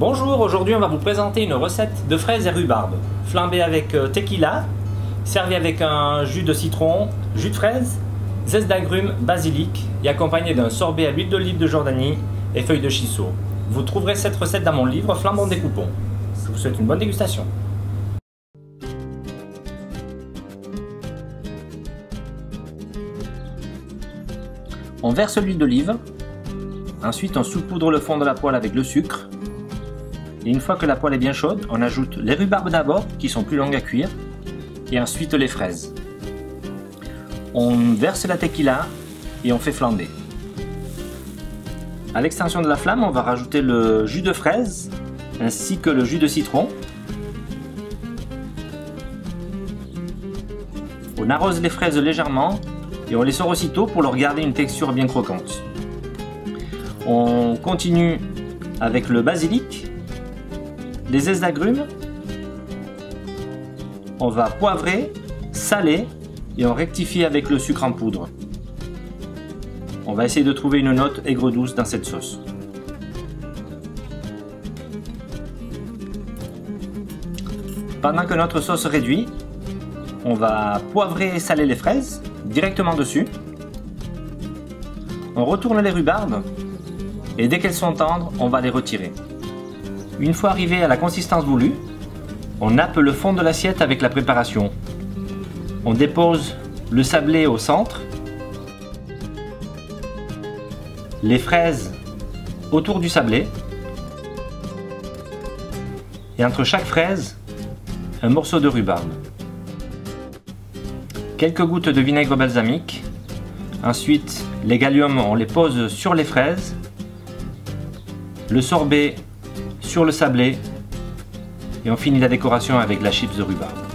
Bonjour, aujourd'hui on va vous présenter une recette de fraises et rhubarbe, flambée avec euh, tequila, servie avec un jus de citron, jus de fraise, zeste d'agrumes, basilic et accompagné d'un sorbet à l'huile d'olive de Jordanie et feuilles de chisseau. Vous trouverez cette recette dans mon livre Flambant des coupons. Je vous souhaite une bonne dégustation. On verse l'huile d'olive, ensuite on saupoudre le fond de la poêle avec le sucre, et une fois que la poêle est bien chaude, on ajoute les rhubarbes d'abord, qui sont plus longues à cuire, et ensuite les fraises. On verse la tequila et on fait flamber. À l'extension de la flamme, on va rajouter le jus de fraise ainsi que le jus de citron. On arrose les fraises légèrement et on les sort aussitôt pour leur garder une texture bien croquante. On continue avec le basilic les zestes d'agrumes, on va poivrer, saler et on rectifie avec le sucre en poudre. On va essayer de trouver une note aigre-douce dans cette sauce. Pendant que notre sauce réduit, on va poivrer et saler les fraises directement dessus. On retourne les rhubarbes et dès qu'elles sont tendres, on va les retirer. Une fois arrivé à la consistance voulue, on nappe le fond de l'assiette avec la préparation. On dépose le sablé au centre, les fraises autour du sablé, et entre chaque fraise, un morceau de rhubarbe. Quelques gouttes de vinaigre balsamique. Ensuite, les galliums, on les pose sur les fraises. Le sorbet sur le sablé et on finit la décoration avec la chips de rhubarbe.